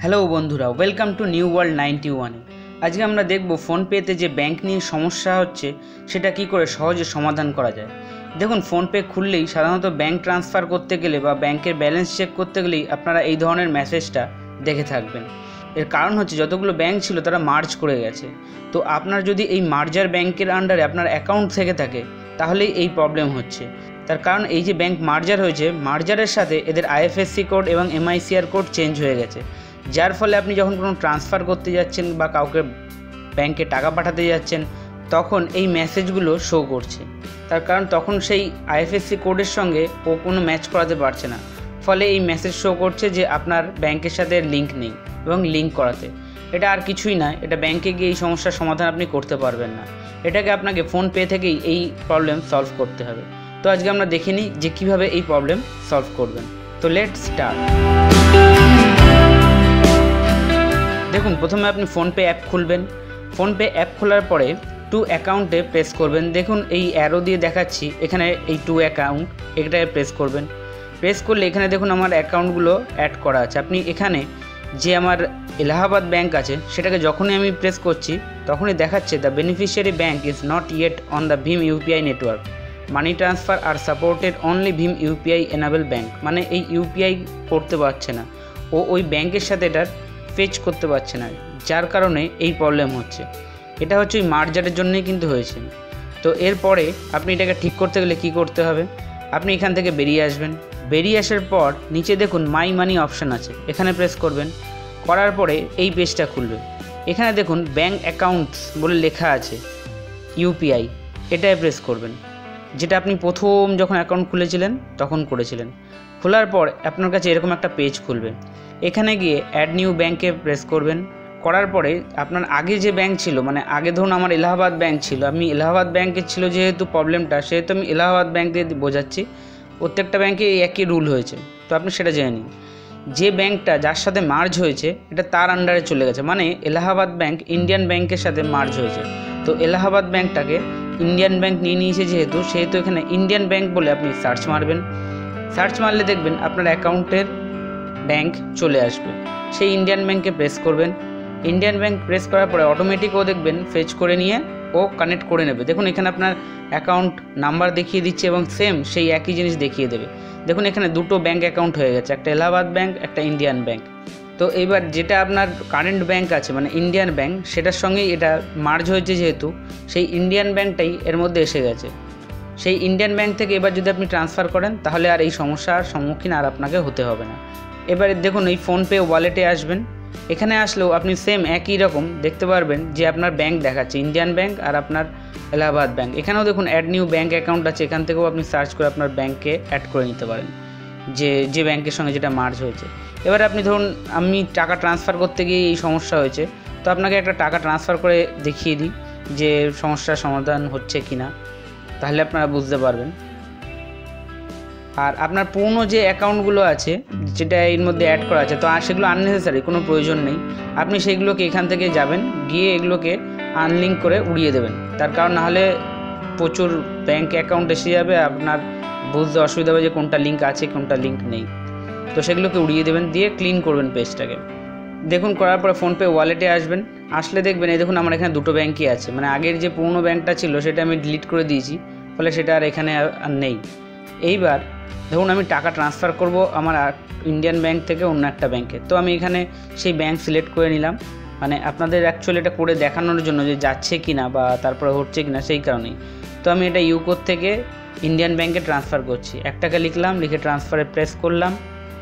Hello বন্ধুরা welcome to new world ninety ওয়ানে আজকে আমরা দেখব ফোনপেতে যে ব্যাংক নিয়ে সমস্যা হচ্ছে, সেটা কি করে সহজে সমাধান করা যায়। দেখুন, ফোনপে খুললেই সাধারণত ব্যাংক ট্রান্সফার করতে গেলে বা ব্যাংকের ব্যালেন্স চেক করতে গেলেই আপনারা এই ধরনের মেসেজটা দেখে থাকবেন। এর কারণ হচ্ছে, যতগুলো ব্যাংক ছিল তারা মার্জ করে গেছে। তো আপনার যদি এই মার্জার ব্যাংকের আন্ডারে আপনার অ্যাকাউন্ট থেকে থাকে, তাহলেই এই প্রবলেম হচ্ছে। তার কারণ এই যে ব্যাংক মার্জার হয়েছে মার্জারের সাথে এদের আইএফএসসি কোড এবং এমআইসিআর কোড চেঞ্জ হয়ে গেছে। যার ফলে আপনি যখন কোনো ট্রান্সফার করতে যাচ্ছেন বা কাউকে ব্যাংকে টাকা পাঠাতে যাচ্ছেন, তখন এই মেসেজগুলো শো করছে। তার কারণ তখন সেই আইএফএসসি কোডের সঙ্গে ও কোনো ম্যাচ করাতে পারছে না। ফলে এই মেসেজ শো করছে যে আপনার ব্যাংকের সাথে লিঙ্ক নেই এবং লিঙ্ক করাতে। এটা আর কিছুই না, এটা ব্যাংকে গিয়ে এই সমস্যার সমাধান আপনি করতে পারবেন না। এটাকে আপনাকে ফোন পে থেকেই এই প্রবলেম সলভ করতে হবে। তো আজকে আমরা দেখে নিই যে কীভাবে এই প্রবলেম সলভ করবেন। তো লেট স্টার্ট দেখুন, প্রথমে আপনি ফোনপে অ্যাপ খুলবেন। ফোনপে অ্যাপ খোলার পরে টু অ্যাকাউন্টে প্রেস করবেন। দেখুন, এই অ্যারো দিয়ে দেখাচ্ছি, এখানে এই টু অ্যাকাউন্ট এটায় প্রেস করবেন। প্রেস করলে এখানে দেখুন, আমার অ্যাকাউন্টগুলো অ্যাড করা আছে। আপনি এখানে যে আমার এলাহাবাদ ব্যাংক আছে, সেটাকে যখনই আমি প্রেস করছি, তখনই দেখাচ্ছে the beneficiary bank is not yet on the Bhim UPI network money transfer আর সাপোর্টেড অনলি ভীম ইউপিআই এনাবেল ব্যাংক মানে এই ইউপিআই করতে পারছে না। ও ওই ব্যাংকের সাথে এটার ফেচ করতে পারছে না, যার কারণে এই প্রবলেম হচ্ছে। এটা হচ্ছে ওই মার্জারের জন্যই কিন্তু হয়েছে। তো এরপরে আপনি এটাকে ঠিক করতে গেলে কি করতে হবে? আপনি এখান থেকে বেরিয়ে আসবেন। বেরিয়ে আসার পর নিচে দেখুন মাই মানি অপশান আছে। এখানে প্রেস করবেন। করার পরে এই পেজটা খুলবে। এখানে দেখুন ব্যাঙ্ক অ্যাকাউন্টস বলে লেখা আছে ইউপিআই এটাই প্রেস করবেন। যেটা আপনি প্রথম যখন অ্যাকাউন্ট খুলেছিলেন, তখন করেছিলেন। খোলার পর আপনার কাছে এরকম একটা পেজ খুলবে। এখানে গিয়ে অ্যাড নিউ ব্যাঙ্কে প্রেস করবেন। করার পরে আপনার আগে যে ব্যাংক ছিল মানে আগে ধরুন আমার এলাহাবাদ ব্যাংক ছিল, আমি এলাহাবাদ ব্যাংকের ছিল যেহেতু প্রবলেমটা সেহেতু আমি এলাহাবাদ ব্যাংক দিয়ে বোঝাচ্ছি। প্রত্যেকটা ব্যাংকে একই রুল হয়েছে। তো আপনি সেটা জেনে নিন। যে ব্যাংকটা যার সাথে মার্জ হয়েছে, এটা তার আন্ডারে চলে গেছে। মানে এলাহাবাদ ব্যাংক ইন্ডিয়ান ব্যাংকের সাথে মার্জ হয়েছে। তো এলাহাবাদ ব্যাংকটাকে ইন্ডিয়ান ব্যাংক নিয়ে নিয়েছে যেহেতু, সেহেতু এখানে ইন্ডিয়ান ব্যাংক বলে আপনি সার্চ মারবেন। সার্চ মারলে দেখবেন আপনার অ্যাকাউন্টের ব্যাংক চলে আসবে। সেই ইন্ডিয়ান ব্যাংকে প্রেস করবেন। ইন্ডিয়ান ব্যাংক প্রেস করার পরে অটোমেটিক ও দেখবেন ফেচ করে নিয়ে ও কানেক্ট করে নেবে। দেখুন, এখানে আপনার অ্যাকাউন্ট নাম্বার দেখিয়ে দিচ্ছে এবং সেম সেই একই জিনিস দেখিয়ে দেবে। দেখুন, এখানে দুটো ব্যাঙ্ক অ্যাকাউন্ট হয়ে গেছে। একটা এলাহাবাদ ব্যাঙ্ক একটা ইন্ডিয়ান ব্যাংক তো এইবার যেটা আপনার কারেন্ট ব্যাংক আছে মানে ইন্ডিয়ান ব্যাংক সেটার সঙ্গেই এটা মার্জ হয়েছে যেহেতু, সেই ইন্ডিয়ান ব্যাংকটাই এর মধ্যে এসে গেছে। সেই ইন্ডিয়ান ব্যাংক থেকে এবার যদি আপনি ট্রান্সফার করেন, তাহলে আর এই সমস্যার সম্মুখীন আর আপনাকে হতে হবে না। এবারে দেখুন, এই ফোনপে ওয়ালেটে আসবেন। এখানে আসলেও আপনি সেম একই রকম দেখতে পারবেন যে আপনার ব্যাংক দেখাচ্ছে ইন্ডিয়ান ব্যাংক আর আপনার এলাহাবাদ ব্যাংক এখানেও দেখুন অ্যাড নিউ ব্যাংক অ্যাকাউন্ট আছে, এখান থেকেও আপনি সার্চ করে আপনার ব্যাংকে অ্যাড করে নিতে পারেন। যে যে ব্যাংকের সঙ্গে যেটা মার্জ হয়েছে। এবার আপনি ধরুন, আমি টাকা ট্রান্সফার করতে গিয়ে এই সমস্যা হয়েছে, তো আপনাকে একটা টাকা ট্রান্সফার করে দেখিয়ে দিই যে সমস্যার সমাধান হচ্ছে কি না তাহলে আপনারা বুঝতে পারবেন। আর আপনার পুরনো যে অ্যাকাউন্টগুলো আছে, যেটা এর মধ্যে অ্যাড করা আছে, তো আর সেগুলো আননেসেসারি কোনো প্রয়োজন নেই। আপনি সেইগুলোকে এখান থেকে যাবেন, গিয়ে এগুলোকে আনলিঙ্ক করে উড়িয়ে দেবেন। তার কারণ নাহলে প্রচুর ব্যাঙ্ক অ্যাকাউন্ট এসে যাবে, আপনার বুঝতে অসুবিধা হবে যে কোনটা লিঙ্ক আছে, কোনটা লিঙ্ক নেই। তো সেগুলোকে উড়িয়ে দেবেন, দিয়ে ক্লিন করবেন পেজটাকে দেখুন, করার পরে ফোনপে ওয়ালেটে আসবেন। আসলে দেখবেন, এই দেখুন, আমার এখানে দুটো ব্যাঙ্কই আছে। মানে আগের যে পুরনো ব্যাঙ্কটা ছিল, সেটা আমি ডিলিট করে দিয়েছি। ফলে সেটা আর এখানে আর নেই। এইবার, ধরুন, আমি টাকা ট্রান্সফার করব আমার ইন্ডিয়ান ব্যাংক থেকে অন্য একটা ব্যাংকে তো আমি এখানে সেই ব্যাংক সিলেক্ট করে নিলাম। মানে আপনাদের অ্যাকচুয়ালি এটা করে দেখানোর জন্য যে যাচ্ছে কি না বা তারপরে হচ্ছে কি না সেই কারণেই। তো আমি এটা ইউকোর থেকে ইন্ডিয়ান ব্যাংকে ট্রান্সফার করছি। এক টাকা লিখলাম, লিখে ট্রান্সফারে প্রেস করলাম।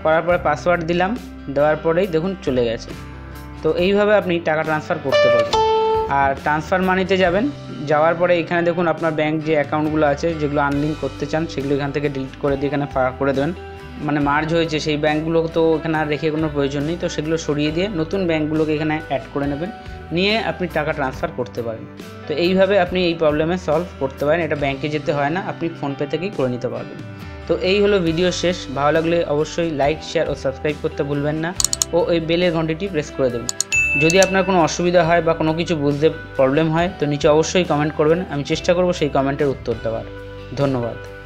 করার পরে পাসওয়ার্ড দিলাম, দেওয়ার পরেই দেখুন চলে গেছে। তো এইভাবে আপনি টাকা ট্রান্সফার করতে পারবেন। আর ট্রান্সফার মানিতে যাবেন। যাওয়ার পরে এখানে দেখুন আপনার ব্যাংক যে অ্যাকাউন্টগুলো আছে, যেগুলো আনলিঙ্ক করতে চান, সেগুলো এখান থেকে ডিলিট করে দিয়ে এখানে ফাঁকা করে দেবেন। মানে মার্জ হয়েছে, সেই ব্যাঙ্কগুলো তো এখানে আর রেখে কোনো প্রয়োজন নেই। তো সেগুলো সরিয়ে দিয়ে নতুন ব্যাঙ্কগুলোকে এখানে অ্যাড করে নেবেন। নিয়ে আপনি টাকা ট্রান্সফার করতে পারেন। তো এইভাবে আপনি এই প্রবলেমে সলভ করতে পারেন। এটা ব্যাংকে যেতে হয় না, আপনি ফোনপে থেকেই করে নিতে পারবেন। তো এই হলো ভিডিও শেষ। ভালো লাগলে অবশ্যই লাইক শেয়ার ও সাবস্ক্রাইব করতে ভুলবেন না। ও ওই বেলের ঘন্টিটি প্রেস করে দেবেন। যদি আপনার কোনো অসুবিধা হয় বা কোনো কিছু বুঝতে প্রবলেম হয়, তো নিচে অবশ্যই কমেন্ট করবেন। আমি চেষ্টা করব সেই কমেন্টের উত্তর দেওয়ার। ধন্যবাদ।